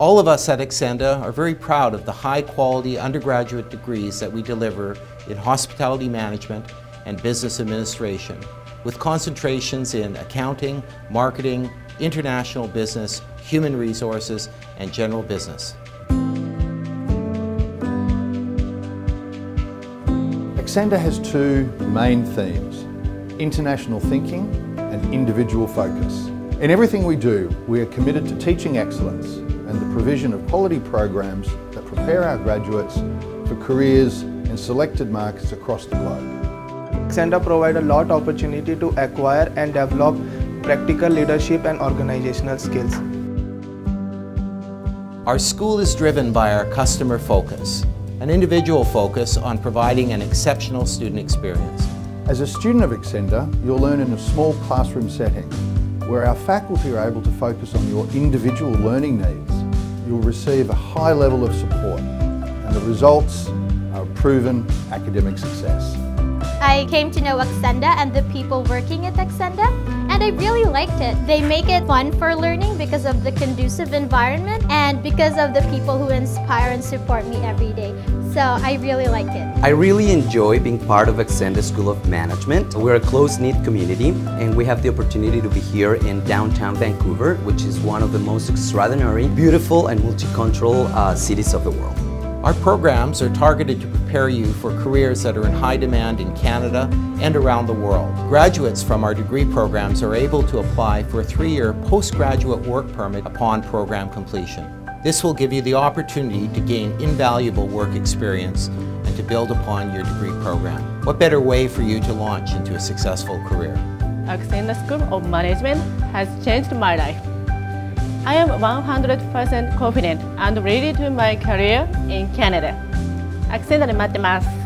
All of us at Acsenda are very proud of the high quality undergraduate degrees that we deliver in hospitality management and business administration, with concentrations in accounting, marketing, international business, human resources, and general business. Acsenda has two main themes, international thinking and individual focus. In everything we do, we are committed to teaching excellence and the provision of quality programs that prepare our graduates for careers in selected markets across the globe. Acsenda provide a lot of opportunity to acquire and develop practical leadership and organizational skills. Our school is driven by our customer focus, an individual focus on providing an exceptional student experience. As a student of Acsenda, you'll learn in a small classroom setting where our faculty are able to focus on your individual learning needs you'll receive a high level of support and the results are proven academic success. I came to know Acsenda and the people working at Acsenda and I really liked it. They make it fun for learning because of the conducive environment and because of the people who inspire and support me every day. So I really like it. I really enjoy being part of Acsenda School of Management. We're a close-knit community and we have the opportunity to be here in downtown Vancouver, which is one of the most extraordinary, beautiful and multicultural uh, cities of the world. Our programs are targeted to prepare you for careers that are in high demand in Canada and around the world. Graduates from our degree programs are able to apply for a three-year postgraduate work permit upon program completion. This will give you the opportunity to gain invaluable work experience and to build upon your degree program. What better way for you to launch into a successful career? Acsenda School of Management has changed my life. I am 100% confident and ready to my career in Canada. アクセントで待ってます。